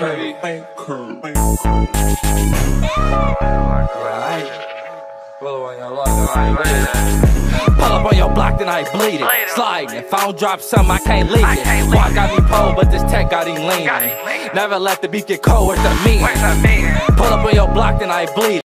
baby. Pull up on your block, then I bleed it. Sliding, If I don't drop something, I can't leave it. Walk got me pulled, but this tech got him leaning. Never let the beat get cold, where's the mean? Pull up on your block, then I bleed it.